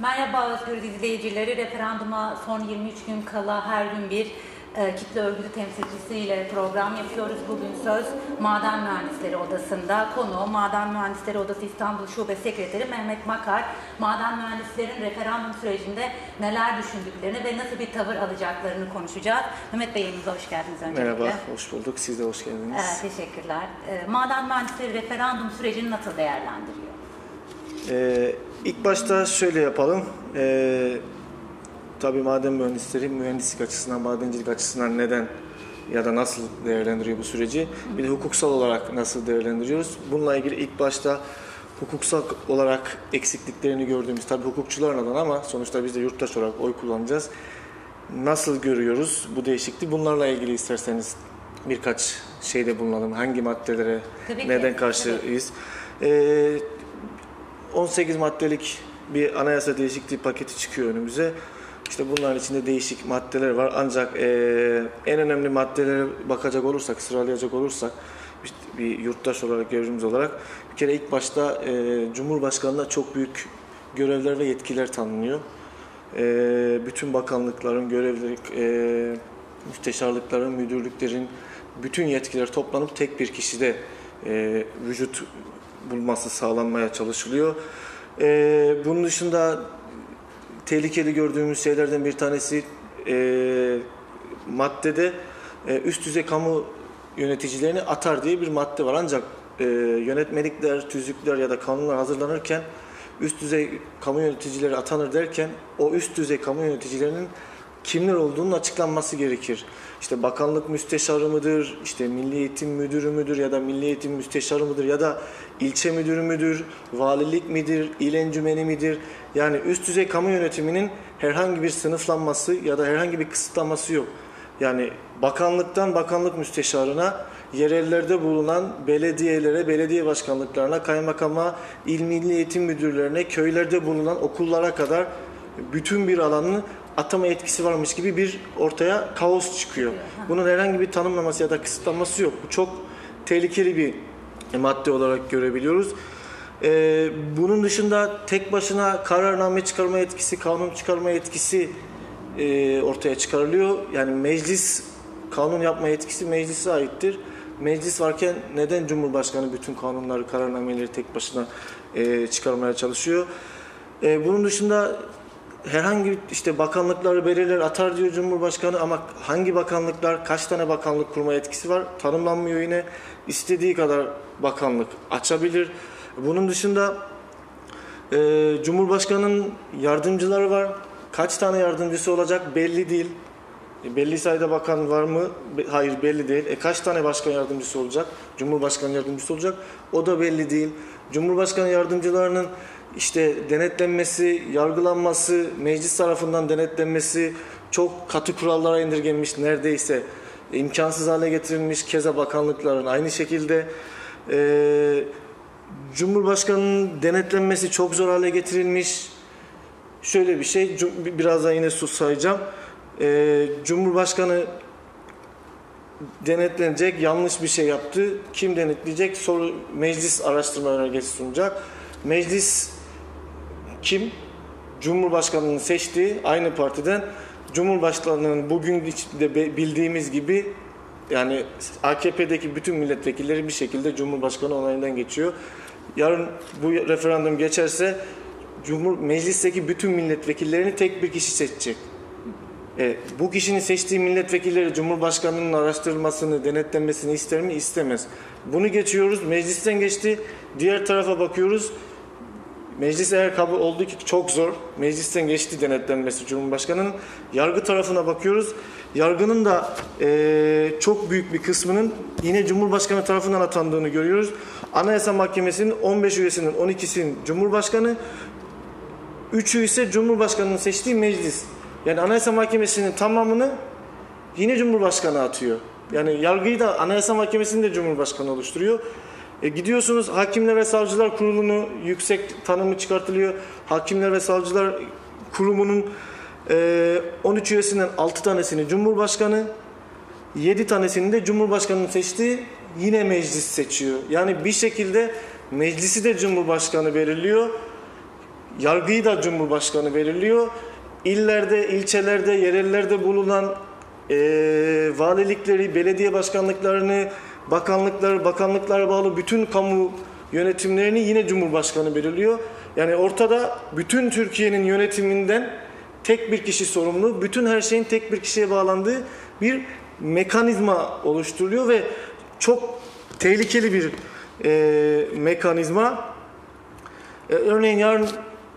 Merhaba Özgür izleyicileri. Referanduma son 23 gün kala her gün bir e, kitle örgütü temsilcisiyle program yapıyoruz. Bugün söz Maden Mühendisleri Odası'nda. Konu Maden Mühendisleri Odası İstanbul Şube Sekreteri Mehmet Makar. Maden mühendislerin referandum sürecinde neler düşündüklerini ve nasıl bir tavır alacaklarını konuşacağız. Mehmet Bey yayınımıza hoş geldiniz öncelikle. Merhaba, hoş bulduk. Siz de hoş geldiniz. Evet, teşekkürler. E, Maden mühendisleri referandum sürecini nasıl değerlendiriyor? Ee, ilk başta şöyle yapalım. Ee, tabii maden mühendisleri mühendislik açısından, madencilik açısından neden ya da nasıl değerlendiriyor bu süreci? Bir de hukuksal olarak nasıl değerlendiriyoruz? Bununla ilgili ilk başta hukuksal olarak eksikliklerini gördüğümüz, tabii hukukçuların adına ama sonuçta biz de yurttaş olarak oy kullanacağız. Nasıl görüyoruz bu değişikliği? Bunlarla ilgili isterseniz birkaç şeyde bulunalım. Hangi maddelere Tabii ki, neden karşıyız? Ee, 18 maddelik bir anayasa değişikliği paketi çıkıyor önümüze. İşte bunların içinde değişik maddeler var. Ancak eee, en önemli maddelere bakacak olursak, sıralayacak olursak işte bir yurttaş olarak, görevimiz olarak bir kere ilk başta eee, Cumhurbaşkanı'na çok büyük görevler ve yetkiler tanınıyor. Eee, bütün bakanlıkların, görevleri, eee, müsteşarlıkların, müdürlüklerin bütün yetkiler toplanıp tek bir kişide eee, vücut bulması sağlanmaya çalışılıyor. Eee, bunun dışında tehlikeli gördüğümüz şeylerden bir tanesi eee, maddede eee, üst düzey kamu yöneticilerini atar diye bir madde var. Ancak eee, yönetmelikler, tüzükler ya da kanunlar hazırlanırken üst düzey kamu yöneticileri atanır derken o üst düzey kamu yöneticilerinin kimler olduğunun açıklanması gerekir. İşte bakanlık müsteşarı mıdır, işte milli eğitim müdürü müdür ya da milli eğitim müsteşarı mıdır ya da ilçe müdürü müdür, valilik midir, il encümeni midir? Yani üst düzey kamu yönetiminin herhangi bir sınıflanması ya da herhangi bir kısıtlaması yok. Yani bakanlıktan bakanlık müsteşarına, yerellerde bulunan belediyelere, belediye başkanlıklarına, kaymakama, il milli eğitim müdürlerine, köylerde bulunan okullara kadar bütün bir alanın atama etkisi varmış gibi bir ortaya kaos çıkıyor. Bunun herhangi bir tanımlaması ya da kısıtlaması yok. Bu çok tehlikeli bir madde olarak görebiliyoruz. Ee, bunun dışında tek başına kararname çıkarma yetkisi, kanun çıkarma yetkisi e, ortaya çıkarılıyor. Yani meclis kanun yapma yetkisi meclise aittir. Meclis varken neden Cumhurbaşkanı bütün kanunları, kararnameleri tek başına e, çıkarmaya çalışıyor? E, bunun dışında herhangi işte bakanlıkları belirler atar diyor Cumhurbaşkanı ama hangi bakanlıklar kaç tane bakanlık kurma yetkisi var tanımlanmıyor yine istediği kadar bakanlık açabilir. Bunun dışında e, Cumhurbaşkanı'nın yardımcıları var. Kaç tane yardımcısı olacak belli değil. E, belli sayıda bakan var mı? Be- Hayır belli değil. E, kaç tane başkan yardımcısı olacak? Cumhurbaşkanı yardımcısı olacak. O da belli değil. Cumhurbaşkanı yardımcılarının işte denetlenmesi, yargılanması, meclis tarafından denetlenmesi çok katı kurallara indirgenmiş neredeyse. imkansız hale getirilmiş keza bakanlıkların aynı şekilde. E, Cumhurbaşkanının denetlenmesi çok zor hale getirilmiş. Şöyle bir şey, birazdan yine sus sayacağım. Ee, Cumhurbaşkanı denetlenecek, yanlış bir şey yaptı. Kim denetleyecek? Soru meclis araştırma önergesi sunacak. Meclis kim? Cumhurbaşkanının seçtiği aynı partiden Cumhurbaşkanının bugün be- bildiğimiz gibi yani AKP'deki bütün milletvekilleri bir şekilde Cumhurbaşkanı onayından geçiyor. Yarın bu referandum geçerse Cumhur Meclisteki bütün milletvekillerini tek bir kişi seçecek. E, bu kişinin seçtiği milletvekilleri Cumhurbaşkanının araştırılmasını, denetlenmesini ister mi? İstemez. Bunu geçiyoruz. Meclisten geçti. Diğer tarafa bakıyoruz. Meclis eğer kabul oldu ki çok zor. Meclisten geçti denetlenmesi Cumhurbaşkanı'nın. Yargı tarafına bakıyoruz. Yargının da eee, çok büyük bir kısmının yine Cumhurbaşkanı tarafından atandığını görüyoruz. Anayasa Mahkemesi'nin 15 üyesinin 12'sinin Cumhurbaşkanı, 3'ü ise Cumhurbaşkanı'nın seçtiği meclis. Yani Anayasa Mahkemesi'nin tamamını yine Cumhurbaşkanı atıyor. Yani yargıyı da Anayasa Mahkemesi'ni de Cumhurbaşkanı oluşturuyor. E gidiyorsunuz Hakimler ve Savcılar Kurulu'nu yüksek tanımı çıkartılıyor. Hakimler ve Savcılar Kurumu'nun e, 13 üyesinden 6 tanesini Cumhurbaşkanı, 7 tanesini de Cumhurbaşkanı'nın seçtiği yine meclis seçiyor. Yani bir şekilde meclisi de Cumhurbaşkanı belirliyor. yargıyı da Cumhurbaşkanı belirliyor. İllerde, ilçelerde, yerellerde bulunan e, valilikleri, belediye başkanlıklarını, bakanlıkları, bakanlıklara bağlı bütün kamu yönetimlerini yine Cumhurbaşkanı belirliyor. Yani ortada bütün Türkiye'nin yönetiminden tek bir kişi sorumlu, bütün her şeyin tek bir kişiye bağlandığı bir mekanizma oluşturuluyor ve çok tehlikeli bir e, mekanizma. E, örneğin yarın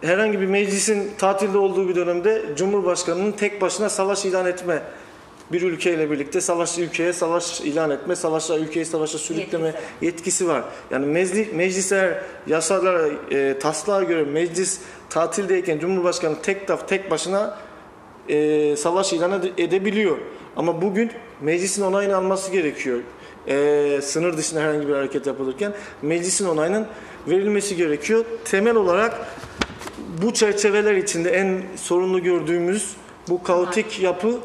herhangi bir meclisin tatilde olduğu bir dönemde Cumhurbaşkanı'nın tek başına savaş ilan etme bir ülkeyle birlikte savaş ülkeye savaş ilan etme, savaşla ülkeyi savaşa sürükleme Yetkisi. yetkisi var. Yani meclis, meclis eğer yasalara, e, taslağa göre meclis tatildeyken Cumhurbaşkanı tek taf tek başına e, savaş ilan ede- edebiliyor. Ama bugün meclisin onayını alması gerekiyor. E, sınır dışında herhangi bir hareket yapılırken meclisin onayının verilmesi gerekiyor. Temel olarak bu çerçeveler içinde en sorunlu gördüğümüz bu kaotik yapı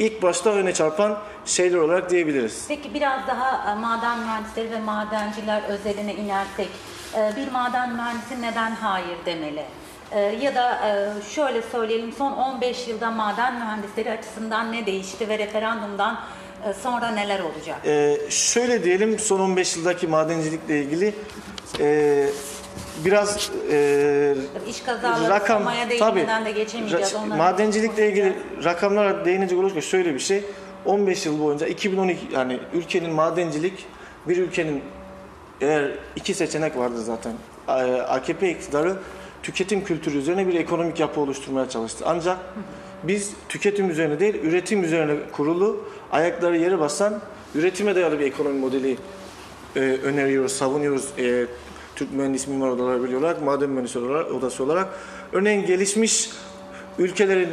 ilk başta öne çarpan şeyler olarak diyebiliriz. Peki biraz daha e, maden mühendisleri ve madenciler özeline inersek e, bir maden mühendisi neden hayır demeli? E, Ya da şöyle söyleyelim son 15 yılda maden mühendisleri açısından ne değişti ve referandumdan sonra neler olacak? Ee, şöyle diyelim son 15 yıldaki madencilikle ilgili e, biraz e, İş kazaları, rakam değinmeden de geçemeyeceğiz. ra- madencilikle ilgili rakamlara değinecek olursak şöyle bir şey 15 yıl boyunca 2012 yani ülkenin madencilik bir ülkenin eğer iki seçenek vardı zaten Ee, AKP iktidarı tüketim kültürü üzerine bir ekonomik yapı oluşturmaya çalıştı. Ancak biz tüketim üzerine değil üretim üzerine kurulu ayakları yere basan üretime dayalı bir ekonomi modeli e, öneriyoruz, savunuyoruz. E, Türk Mühendis Mimar Odaları Birliği olarak, Maden Mühendisleri olarak, Odası olarak. Örneğin gelişmiş ülkelerin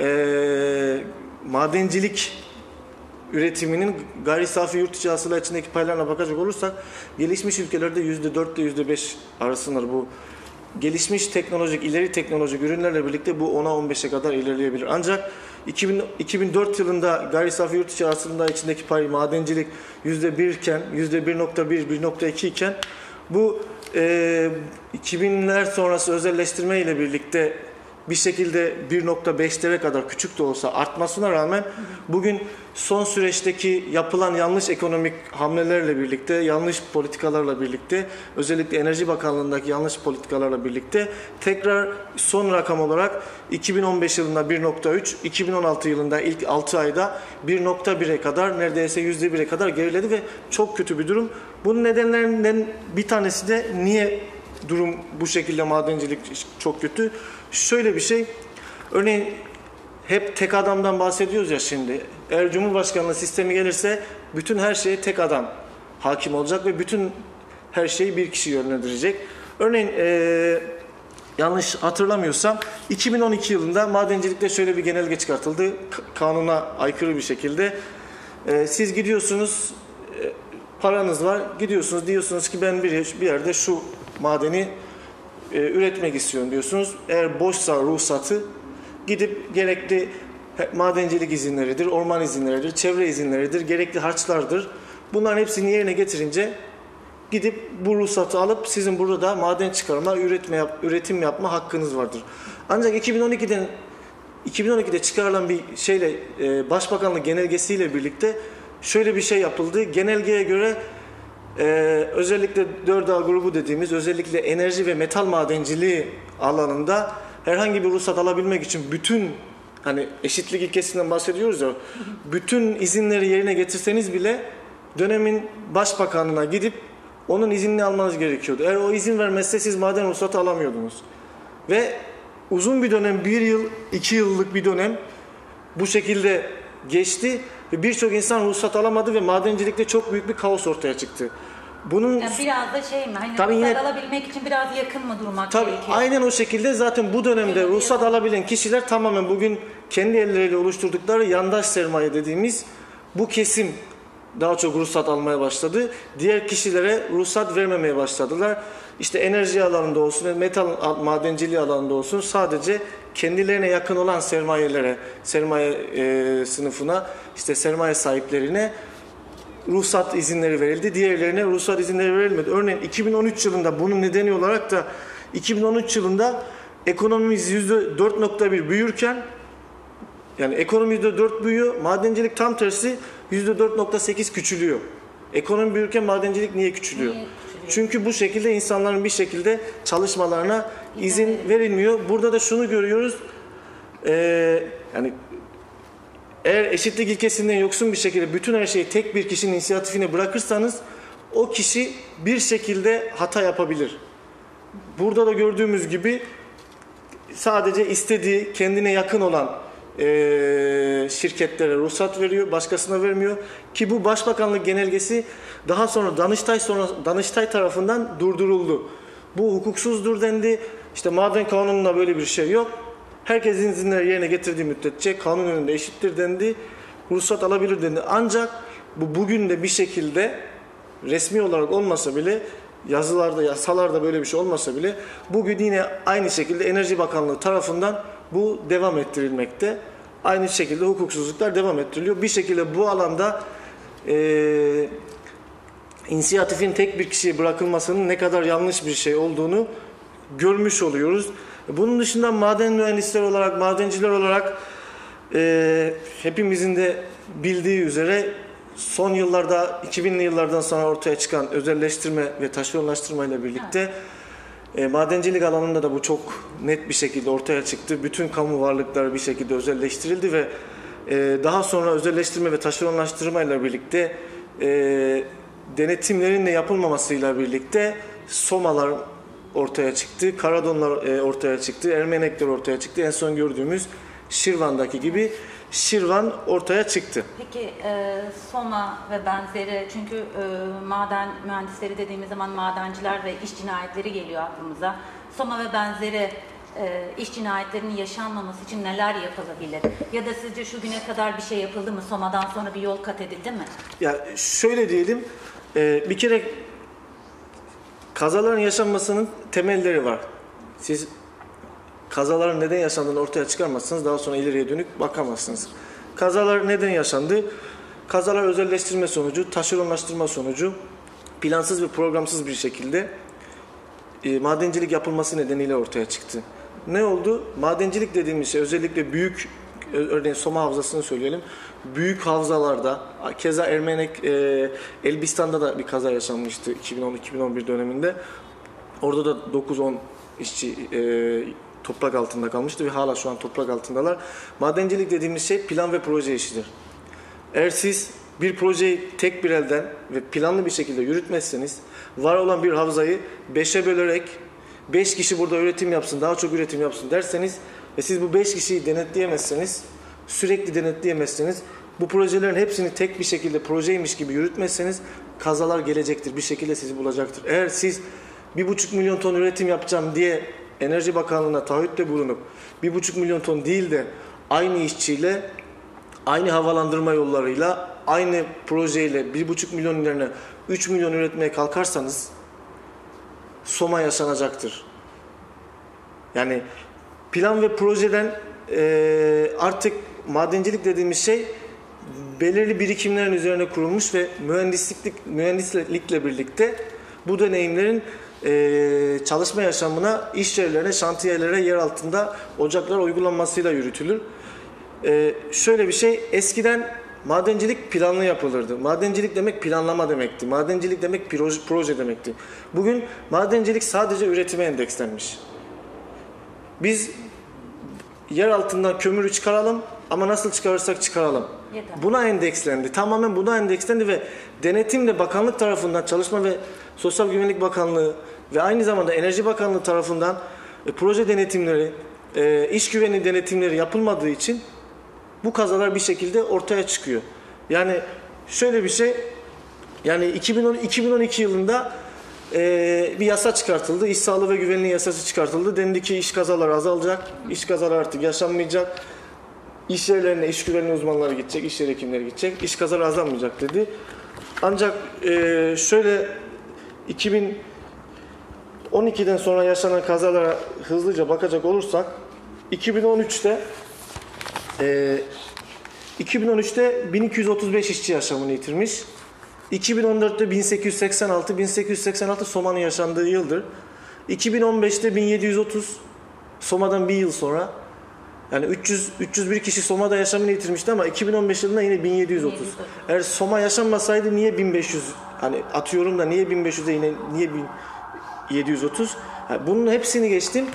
e, madencilik üretiminin gayri safi yurt içi hasıla içindeki paylarına bakacak olursak gelişmiş ülkelerde %4 ile %5 arasındadır bu. Gelişmiş teknolojik, ileri teknolojik ürünlerle birlikte bu 10'a 15'e kadar ilerleyebilir. Ancak 2000, 2004 yılında gayri safi yurt içi hasılında içindeki pay madencilik %1 iken, %1.1, 1.2 iken bu e, 2000'ler sonrası özelleştirme ile birlikte bir şekilde 1.5'lere kadar küçük de olsa artmasına rağmen bugün son süreçteki yapılan yanlış ekonomik hamlelerle birlikte, yanlış politikalarla birlikte, özellikle Enerji Bakanlığı'ndaki yanlış politikalarla birlikte tekrar son rakam olarak 2015 yılında 1.3, 2016 yılında ilk 6 ayda 1.1'e kadar neredeyse %1'e kadar geriledi ve çok kötü bir durum. Bunun nedenlerinden bir tanesi de niye durum bu şekilde madencilik çok kötü? Şöyle bir şey, örneğin hep tek adamdan bahsediyoruz ya şimdi. Eğer Cumhurbaşkanlığı sistemi gelirse bütün her şeye tek adam hakim olacak ve bütün her şeyi bir kişi yönlendirecek. Örneğin eee, yanlış hatırlamıyorsam 2012 yılında madencilikte şöyle bir genelge çıkartıldı. Kanuna aykırı bir şekilde. Eee, siz gidiyorsunuz e, paranız var gidiyorsunuz diyorsunuz ki ben bir, bir yerde şu madeni e, üretmek istiyorum diyorsunuz. Eğer boşsa ruhsatı gidip gerekli madencilik izinleridir, orman izinleridir, çevre izinleridir, gerekli harçlardır. Bunların hepsini yerine getirince gidip bu ruhsatı alıp sizin burada da maden çıkarma, üretme yap, üretim yapma hakkınız vardır. Ancak 2012'den 2012'de çıkarılan bir şeyle e, Başbakanlık genelgesiyle birlikte şöyle bir şey yapıldı. Genelgeye göre ee, özellikle 4A grubu dediğimiz özellikle enerji ve metal madenciliği alanında herhangi bir ruhsat alabilmek için bütün hani eşitlik ilkesinden bahsediyoruz ya bütün izinleri yerine getirseniz bile dönemin başbakanına gidip onun iznini almanız gerekiyordu. Eğer o izin vermezse siz maden ruhsatı alamıyordunuz. Ve uzun bir dönem, bir yıl, iki yıllık bir dönem bu şekilde geçti ve birçok insan ruhsat alamadı ve madencilikte çok büyük bir kaos ortaya çıktı. Bunun Yani biraz da şey mi? Hani Tabii yine- alabilmek için biraz yakın mı durmak Tabii gerekiyor? aynen o şekilde zaten bu dönemde Evet, ruhsat evet. alabilen kişiler tamamen bugün kendi elleriyle oluşturdukları yandaş sermaye dediğimiz bu kesim daha çok ruhsat almaya başladı. Diğer kişilere ruhsat vermemeye başladılar. İşte enerji alanında olsun, metal madenciliği alanında olsun sadece kendilerine yakın olan sermayelere, sermaye e, sınıfına, işte sermaye sahiplerine ruhsat izinleri verildi. Diğerlerine ruhsat izinleri verilmedi. Örneğin 2013 yılında bunun nedeni olarak da 2013 yılında ekonomimiz %4.1 büyürken yani ekonomi %4 büyüyor, madencilik tam tersi %4.8 küçülüyor. Ekonomi büyürken madencilik niye küçülüyor? Niye? Çünkü bu şekilde insanların bir şekilde çalışmalarına izin verilmiyor. Burada da şunu görüyoruz. Ee, yani eğer eşitlik ilkesinden yoksun bir şekilde bütün her şeyi tek bir kişinin inisiyatifine bırakırsanız o kişi bir şekilde hata yapabilir. Burada da gördüğümüz gibi sadece istediği kendine yakın olan eee, şirketlere ruhsat veriyor, başkasına vermiyor ki bu Başbakanlık genelgesi daha sonra Danıştay sonra Danıştay tarafından durduruldu. Bu hukuksuzdur dendi. İşte maden kanununda böyle bir şey yok. Herkesin izinleri yerine getirdiği müddetçe kanun önünde eşittir dendi. Ruhsat alabilir dendi. Ancak bu bugün de bir şekilde resmi olarak olmasa bile yazılarda, yasalarda böyle bir şey olmasa bile bugün yine aynı şekilde Enerji Bakanlığı tarafından bu devam ettirilmekte. Aynı şekilde hukuksuzluklar devam ettiriliyor. Bir şekilde bu alanda eee inisiyatifin tek bir kişiye bırakılmasının ne kadar yanlış bir şey olduğunu görmüş oluyoruz. Bunun dışında maden mühendisleri olarak, madenciler olarak eee, hepimizin de bildiği üzere son yıllarda 2000'li yıllardan sonra ortaya çıkan özelleştirme ve taşeronlaştırma ile birlikte e, madencilik alanında da bu çok net bir şekilde ortaya çıktı. Bütün kamu varlıkları bir şekilde özelleştirildi ve e, daha sonra özelleştirme ve taşeronlaştırma ile birlikte e, denetimlerin de yapılmamasıyla birlikte somalar ortaya çıktı, karadonlar e, ortaya çıktı, ermenekler ortaya çıktı. En son gördüğümüz Şirvan'daki gibi Şirvan ortaya çıktı. Peki e, Soma ve benzeri çünkü e, maden mühendisleri dediğimiz zaman madenciler ve iş cinayetleri geliyor aklımıza. Soma ve benzeri e, iş cinayetlerinin yaşanmaması için neler yapılabilir? Ya da sizce şu güne kadar bir şey yapıldı mı? Soma'dan sonra bir yol kat edildi mi? Ya şöyle diyelim, e, bir kere kazaların yaşanmasının temelleri var. Siz kazaların neden yaşandığını ortaya çıkarmazsanız daha sonra ileriye dönük bakamazsınız. Kazalar neden yaşandı? Kazalar özelleştirme sonucu, taşeronlaştırma sonucu, plansız ve programsız bir şekilde e, madencilik yapılması nedeniyle ortaya çıktı. Ne oldu? Madencilik dediğimiz şey özellikle büyük örneğin Soma Havzası'nı söyleyelim. Büyük havzalarda keza Ermenek e, Elbistan'da da bir kaza yaşanmıştı 2010-2011 döneminde. Orada da 9-10 işçi e, toprak altında kalmıştı ve hala şu an toprak altındalar. Madencilik dediğimiz şey plan ve proje işidir. Eğer siz bir projeyi tek bir elden ve planlı bir şekilde yürütmezseniz var olan bir havzayı beşe bölerek 5 kişi burada üretim yapsın, daha çok üretim yapsın derseniz ve siz bu 5 kişiyi denetleyemezseniz, sürekli denetleyemezseniz bu projelerin hepsini tek bir şekilde projeymiş gibi yürütmezseniz kazalar gelecektir. Bir şekilde sizi bulacaktır. Eğer siz 1,5 milyon ton üretim yapacağım diye Enerji Bakanlığı'na taahhütte bulunup 1,5 milyon ton değil de aynı işçiyle aynı havalandırma yollarıyla, aynı projeyle 1,5 milyon üzerine 3 milyon üretmeye kalkarsanız Soma yaşanacaktır. Yani plan ve projeden eee, artık madencilik dediğimiz şey belirli birikimlerin üzerine kurulmuş ve mühendislik mühendislikle birlikte bu deneyimlerin eee, çalışma yaşamına, iş yerlerine, şantiyelere, yer altında ocaklar uygulanmasıyla yürütülür. Ee, şöyle bir şey, eskiden madencilik planlı yapılırdı. Madencilik demek planlama demekti. Madencilik demek proje, proje demekti. Bugün madencilik sadece üretime endekslenmiş. Biz yer altından kömürü çıkaralım ama nasıl çıkarırsak çıkaralım. Yeter. Buna endekslendi. Tamamen buna endekslendi ve denetim de bakanlık tarafından Çalışma ve Sosyal Güvenlik Bakanlığı ve aynı zamanda Enerji Bakanlığı tarafından e, proje denetimleri, e, iş güvenliği denetimleri yapılmadığı için bu kazalar bir şekilde ortaya çıkıyor. Yani şöyle bir şey, yani 2010, 2012 yılında e, bir yasa çıkartıldı. İş sağlığı ve güvenliği yasası çıkartıldı. Dendi ki iş kazaları azalacak, iş kazaları artık yaşanmayacak. İş yerlerine iş güvenliği uzmanları gidecek, iş yeri hekimleri gidecek, iş kazaları azalmayacak dedi. Ancak e, şöyle 2012'den sonra yaşanan kazalara hızlıca bakacak olursak 2013'te e, 2013'te 1235 işçi yaşamını yitirmiş. 2014'te 1886, 1886 Soma'nın yaşandığı yıldır. 2015'te 1730, Soma'dan bir yıl sonra yani 300 301 kişi Soma'da yaşamını yitirmişti ama 2015 yılında yine 1730. 1730. Eğer Soma yaşanmasaydı niye 1500 hani atıyorum da niye 1500'e yine niye 1730? Yani bunun hepsini geçtim.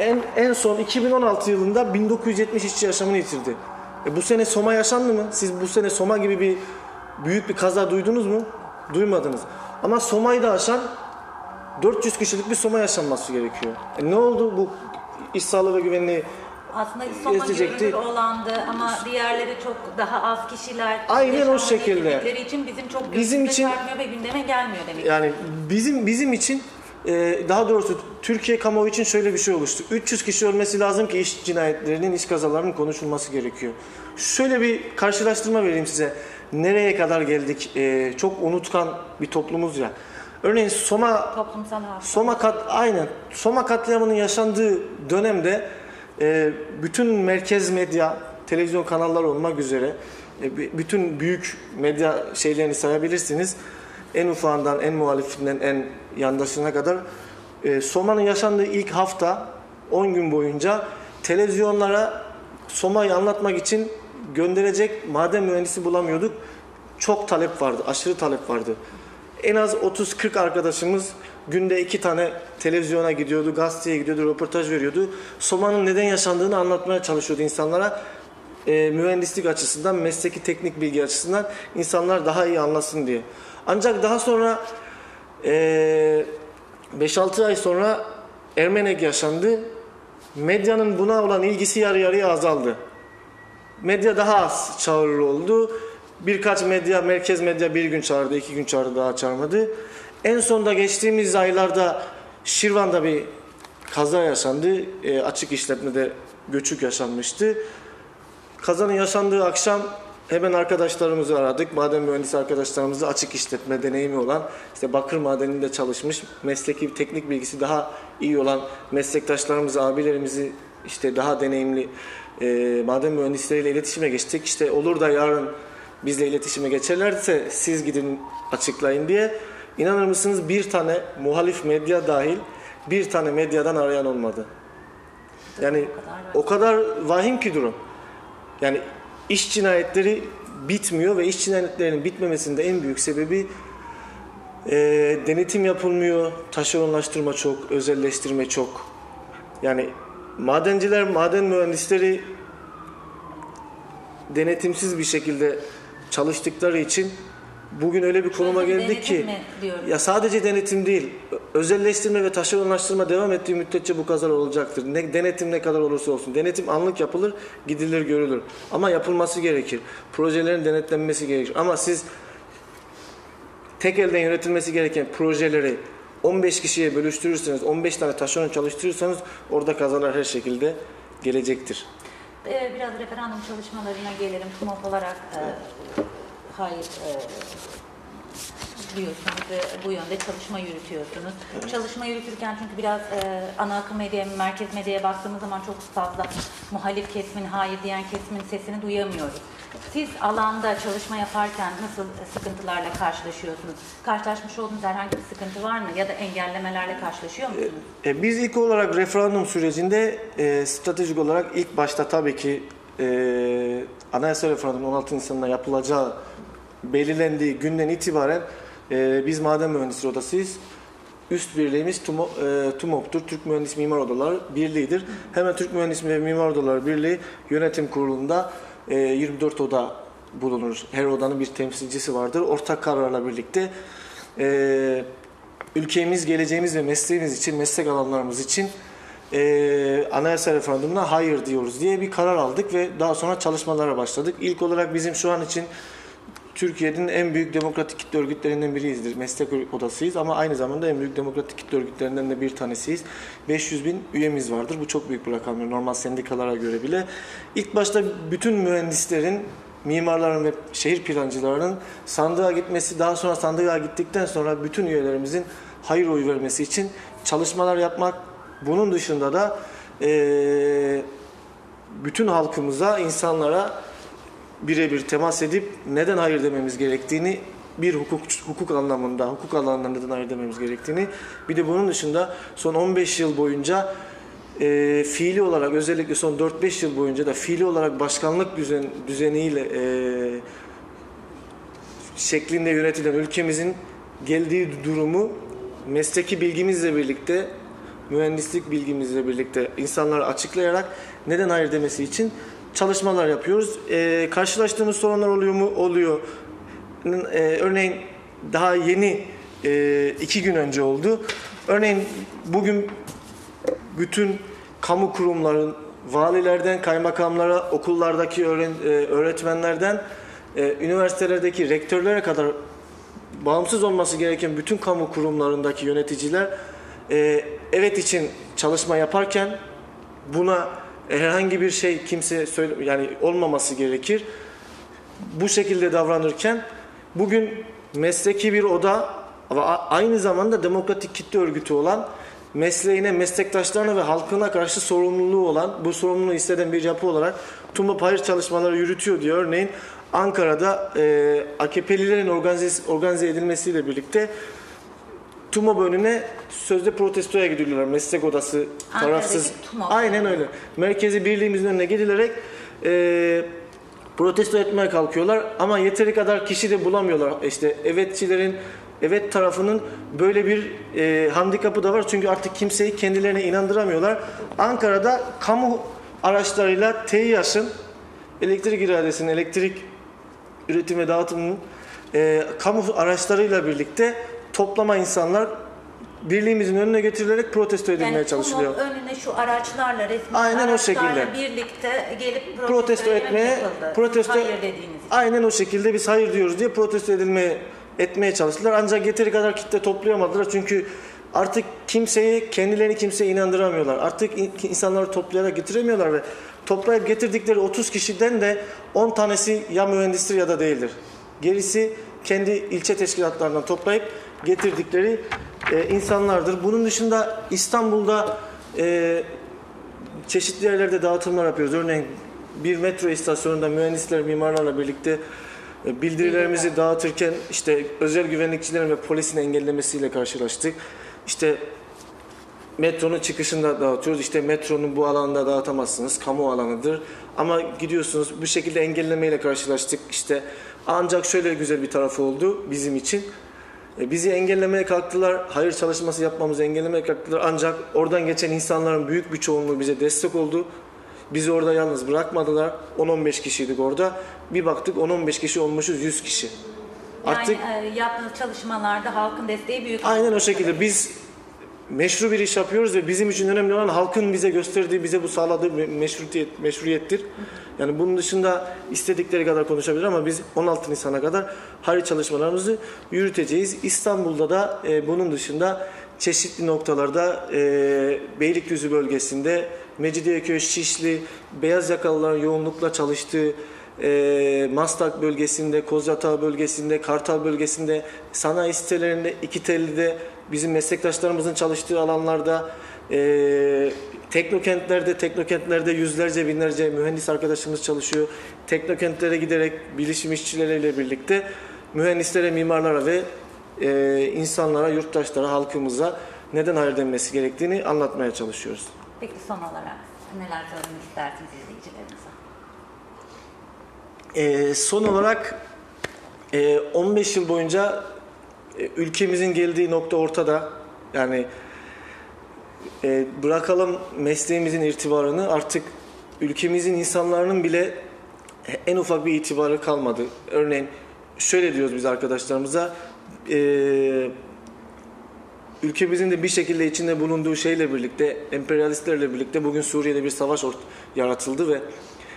En en son 2016 yılında 1970 işçi yaşamını yitirdi. E bu sene Soma yaşandı mı? Siz bu sene Soma gibi bir büyük bir kaza duydunuz mu? Duymadınız. Ama Soma'yı da aşan 400 kişilik bir Soma yaşanması gerekiyor. E ne oldu bu iş sağlığı ve güvenliği Aslında Soma görünür olandı ama diğerleri çok daha az kişiler. Aynen o şekilde. için bizim çok Bizim için- ve gündeme gelmiyor demek. Yani bizim bizim için e, daha doğrusu Türkiye kamuoyu için şöyle bir şey oluştu. 300 kişi ölmesi lazım ki iş cinayetlerinin, iş kazalarının konuşulması gerekiyor. Şöyle bir karşılaştırma vereyim size. Nereye kadar geldik? E, çok unutkan bir toplumuz ya. Örneğin Soma Toplumsal hafıza. Soma kat aynen Soma katliamının yaşandığı dönemde e, bütün merkez medya, televizyon kanalları olmak üzere e, bütün büyük medya şeylerini sayabilirsiniz. En ufağından, en muhalifinden, en yandaşına kadar e, Soma'nın yaşandığı ilk hafta 10 gün boyunca televizyonlara Soma'yı anlatmak için gönderecek maden mühendisi bulamıyorduk. Çok talep vardı, aşırı talep vardı. En az 30-40 arkadaşımız günde iki tane televizyona gidiyordu, gazeteye gidiyordu, röportaj veriyordu. Soma'nın neden yaşandığını anlatmaya çalışıyordu insanlara. E, mühendislik açısından, mesleki teknik bilgi açısından insanlar daha iyi anlasın diye. Ancak daha sonra e, 5-6 ay sonra Ermenek yaşandı. Medyanın buna olan ilgisi yarı yarıya azaldı medya daha az çağrılı oldu. Birkaç medya, merkez medya bir gün çağırdı, iki gün çağırdı, daha çağırmadı. En sonda geçtiğimiz aylarda Şirvan'da bir kaza yaşandı. E, açık işletmede göçük yaşanmıştı. Kazanın yaşandığı akşam hemen arkadaşlarımızı aradık. Maden mühendisi arkadaşlarımızı açık işletme deneyimi olan, işte bakır madeninde çalışmış, mesleki teknik bilgisi daha iyi olan meslektaşlarımızı, abilerimizi işte daha deneyimli e, maden mühendisleriyle iletişime geçtik. İşte olur da yarın bizle iletişime geçerlerse siz gidin açıklayın diye. İnanır mısınız bir tane muhalif medya dahil bir tane medyadan arayan olmadı. Yani o kadar vahim ki durum. Yani iş cinayetleri bitmiyor ve iş cinayetlerinin bitmemesinin de en büyük sebebi e, denetim yapılmıyor, taşeronlaştırma çok, özelleştirme çok. Yani madenciler, maden mühendisleri denetimsiz bir şekilde çalıştıkları için bugün öyle bir konuma geldik ki ya sadece denetim değil, özelleştirme ve taşeronlaştırma devam ettiği müddetçe bu kazalar olacaktır. Ne, denetim ne kadar olursa olsun. Denetim anlık yapılır, gidilir, görülür. Ama yapılması gerekir. Projelerin denetlenmesi gerekir. Ama siz tek elden yönetilmesi gereken projeleri 15 kişiye bölüştürürseniz, 15 tane taşeron çalıştırırsanız orada kazalar her şekilde gelecektir. Ee, biraz referandum çalışmalarına gelelim. TUMOP olarak e, hayır e, diyorsunuz ve bu yönde çalışma yürütüyorsunuz. Çalışma yürütürken çünkü biraz e, ana akım medya, merkez medyaya baktığımız zaman çok fazla muhalif kesimin, hayır diyen kesimin sesini duyamıyoruz. Siz alanda çalışma yaparken nasıl sıkıntılarla karşılaşıyorsunuz? Karşılaşmış olduğunuz herhangi bir sıkıntı var mı? Ya da engellemelerle karşılaşıyor musunuz? E, biz ilk olarak referandum sürecinde e, stratejik olarak ilk başta tabii ki e, anayasa referandumu 16 Nisan'da yapılacağı belirlendiği günden itibaren e, biz maden mühendisleri odasıyız. Üst birliğimiz TUMO, e, TUMOP'tur. Türk Mühendis Mimar Odaları Birliği'dir. Hemen Türk Mühendis ve Mimar Odaları Birliği yönetim kurulunda e, 24 oda bulunur. Her odanın bir temsilcisi vardır. Ortak kararla birlikte e, ülkemiz, geleceğimiz ve mesleğimiz için, meslek alanlarımız için e, anayasa referandumuna hayır diyoruz diye bir karar aldık ve daha sonra çalışmalara başladık. İlk olarak bizim şu an için Türkiye'nin en büyük demokratik kitle örgütlerinden biriyizdir. Meslek odasıyız ama aynı zamanda en büyük demokratik kitle örgütlerinden de bir tanesiyiz. 500 bin üyemiz vardır. Bu çok büyük bir rakamdır normal sendikalara göre bile. İlk başta bütün mühendislerin, mimarların ve şehir plancılarının sandığa gitmesi, daha sonra sandığa gittikten sonra bütün üyelerimizin hayır oyu vermesi için çalışmalar yapmak. Bunun dışında da eee bütün halkımıza, insanlara birebir temas edip neden hayır dememiz gerektiğini bir hukuk hukuk anlamında, hukuk alanında neden hayır dememiz gerektiğini bir de bunun dışında son 15 yıl boyunca e, fiili olarak özellikle son 4-5 yıl boyunca da fiili olarak başkanlık düzen, düzeniyle e, şeklinde yönetilen ülkemizin geldiği durumu mesleki bilgimizle birlikte, mühendislik bilgimizle birlikte insanlara açıklayarak neden hayır demesi için çalışmalar yapıyoruz. Ee, karşılaştığımız sorunlar oluyor mu? Oluyor. Ee, örneğin daha yeni e, iki gün önce oldu. Örneğin bugün bütün kamu kurumların valilerden kaymakamlara, okullardaki e, öğretmenlerden e, üniversitelerdeki rektörlere kadar bağımsız olması gereken bütün kamu kurumlarındaki yöneticiler e, evet için çalışma yaparken buna herhangi bir şey kimse söyle yani olmaması gerekir. Bu şekilde davranırken bugün mesleki bir oda a- aynı zamanda demokratik kitle örgütü olan mesleğine, meslektaşlarına ve halkına karşı sorumluluğu olan, bu sorumluluğu hisseden bir yapı olarak TUMOP hayır çalışmaları yürütüyor diyor. Örneğin Ankara'da e, AKP'lilerin organize, organize edilmesiyle birlikte TUMOP önüne sözde protestoya gidiyorlar. Meslek odası tarafsız. Aynen öyle. Merkezi birliğimizin önüne gidilerek e, protesto etmeye kalkıyorlar ama yeteri kadar kişi de bulamıyorlar. İşte evetçilerin evet tarafının böyle bir e, handikapı da var. Çünkü artık kimseyi kendilerine inandıramıyorlar. Ankara'da kamu araçlarıyla TİAŞ'ın elektrik iradesinin, elektrik üretim ve dağıtımının e, kamu araçlarıyla birlikte toplama insanlar birliğimizin önüne getirilerek protesto edilmeye Yani çalışılıyor. TUMOP önüne şu araçlarla, resmi Aynen o şekilde. birlikte gelip protesto, protesto etmeye yapıldı. protesto Hayır dediğiniz aynen o şekilde biz hayır diyoruz diye protesto edilmeye etmeye çalıştılar. Ancak yeteri kadar kitle toplayamadılar. Çünkü artık kimseyi kendilerini kimseye inandıramıyorlar. Artık in- insanları toplayarak getiremiyorlar ve toplayıp getirdikleri 30 kişiden de 10 tanesi ya mühendistir ya da değildir. Gerisi kendi ilçe teşkilatlarından toplayıp getirdikleri e, insanlardır. Bunun dışında İstanbul'da e, çeşitli yerlerde dağıtımlar yapıyoruz. Örneğin bir metro istasyonunda mühendisler, mimarlarla birlikte e, bildirilerimizi dağıtırken işte özel güvenlikçilerin ve polisin engellemesiyle karşılaştık. İşte metronun çıkışında dağıtıyoruz. İşte metronun bu alanda dağıtamazsınız. Kamu alanıdır. Ama gidiyorsunuz bu şekilde engellemeyle karşılaştık. İşte ancak şöyle güzel bir tarafı oldu bizim için. E, Bizi engellemeye kalktılar. Hayır çalışması yapmamızı engellemeye kalktılar. Ancak oradan geçen insanların büyük bir çoğunluğu bize destek oldu. Bizi orada yalnız bırakmadılar. 10-15 kişiydik orada. Bir baktık 10-15 kişi olmuşuz 100 kişi. Artık Yani e, yaptığınız çalışmalarda halkın desteği büyük. aynen o şekilde biz meşru bir iş yapıyoruz ve bizim için önemli olan halkın bize gösterdiği, bize bu sağladığı me- meşrutiyet, meşruiyettir. Yani bunun dışında istedikleri kadar konuşabilir ama biz 16 Nisan'a kadar hayır çalışmalarımızı yürüteceğiz. İstanbul'da da e, bunun dışında çeşitli noktalarda e, Beylikdüzü bölgesinde, Mecidiyeköy, Şişli, beyaz yakalıların yoğunlukla çalıştığı e, Maslak bölgesinde, Kozyatağı bölgesinde, Kartal bölgesinde, sanayi sitelerinde, İkitelli'de, bizim meslektaşlarımızın çalıştığı alanlarda, e, teknokentlerde, teknokentlerde yüzlerce binlerce mühendis arkadaşımız çalışıyor. Teknokentlere giderek bilişim işçileriyle birlikte mühendislere, mimarlara ve e, insanlara, yurttaşlara, halkımıza neden hayır denmesi gerektiğini anlatmaya çalışıyoruz. Peki son olarak neler söylemek istersiniz izleyicilerimize? Ee, son olarak e, 15 yıl boyunca e, ülkemizin geldiği nokta ortada. Yani e, bırakalım mesleğimizin itibarını artık ülkemizin insanların bile en ufak bir itibarı kalmadı. Örneğin şöyle diyoruz biz arkadaşlarımıza e, ülkemizin de bir şekilde içinde bulunduğu şeyle birlikte, emperyalistlerle birlikte bugün Suriye'de bir savaş yaratıldı ve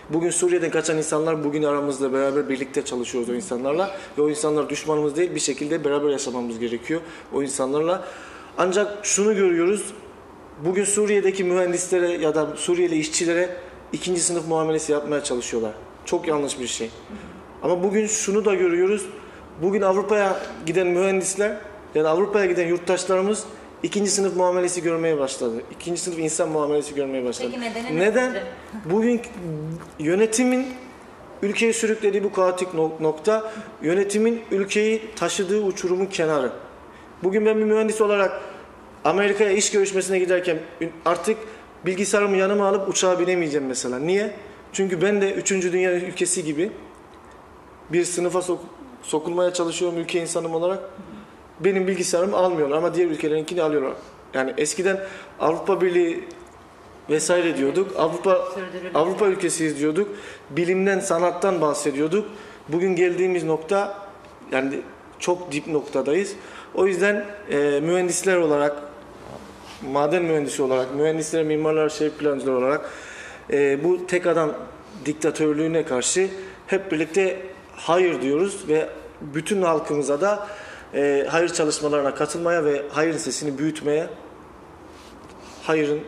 bugün Suriye'den kaçan insanlar bugün aramızda beraber birlikte çalışıyoruz o insanlarla ve o insanlar düşmanımız değil bir şekilde beraber yaşamamız gerekiyor o insanlarla. Ancak şunu görüyoruz, bugün Suriye'deki mühendislere ya da Suriyeli işçilere ikinci sınıf muamelesi yapmaya çalışıyorlar. Çok yanlış bir şey. Ama bugün şunu da görüyoruz. Bugün Avrupa'ya giden mühendisler yani Avrupa'ya giden yurttaşlarımız ikinci sınıf muamelesi görmeye başladı. İkinci sınıf insan muamelesi görmeye başladı. Peki nedeni ne Neden? Bugün yönetimin ülkeyi sürüklediği bu kaotik nok- nokta yönetimin ülkeyi taşıdığı uçurumun kenarı. Bugün ben bir mühendis olarak Amerika'ya iş görüşmesine giderken artık bilgisayarımı yanıma alıp uçağa binemeyeceğim mesela. Niye? Çünkü ben de 3. dünya ülkesi gibi bir sınıfa sok- sokulmaya çalışıyorum ülke insanım olarak. Benim bilgisayarımı almıyorlar ama diğer ülkelerinkini alıyorlar. Yani eskiden Avrupa Birliği vesaire diyorduk. Avrupa. Avrupa ülkesiyiz diyorduk. Bilimden, sanattan bahsediyorduk. Bugün geldiğimiz nokta yani çok dip noktadayız. O yüzden e, mühendisler olarak, maden mühendisi olarak, mühendisler, mimarlar, şehir plancılar olarak e, bu tek adam diktatörlüğüne karşı hep birlikte hayır diyoruz ve bütün halkımıza da e, hayır çalışmalarına katılmaya ve hayır sesini büyütmeye, hayırın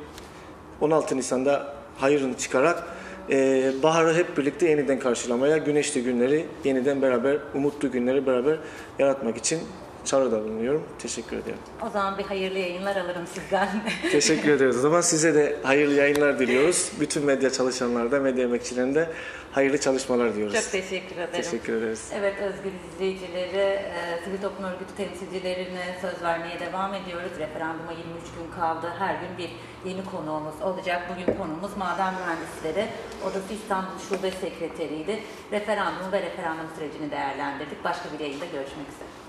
16 Nisan'da hayırını çıkarak e, baharı hep birlikte yeniden karşılamaya, güneşli günleri yeniden beraber, umutlu günleri beraber yaratmak için çağrıda bulunuyorum. Teşekkür ederim. O zaman bir hayırlı yayınlar alırım sizden. Teşekkür ediyoruz. O zaman size de hayırlı yayınlar diliyoruz. Bütün medya çalışanlarda, da, medya emekçilerine de hayırlı çalışmalar diyoruz. Çok teşekkür ederim. Teşekkür ederiz. Evet Özgür izleyicileri, e, sivil toplum örgütü temsilcilerine söz vermeye devam ediyoruz. Referanduma 23 gün kaldı. Her gün bir yeni konuğumuz olacak. Bugün konuğumuz Maden Mühendisleri Odası İstanbul Şube Sekreteriydi. Referandumu ve referandum sürecini değerlendirdik. Başka bir yayında görüşmek üzere.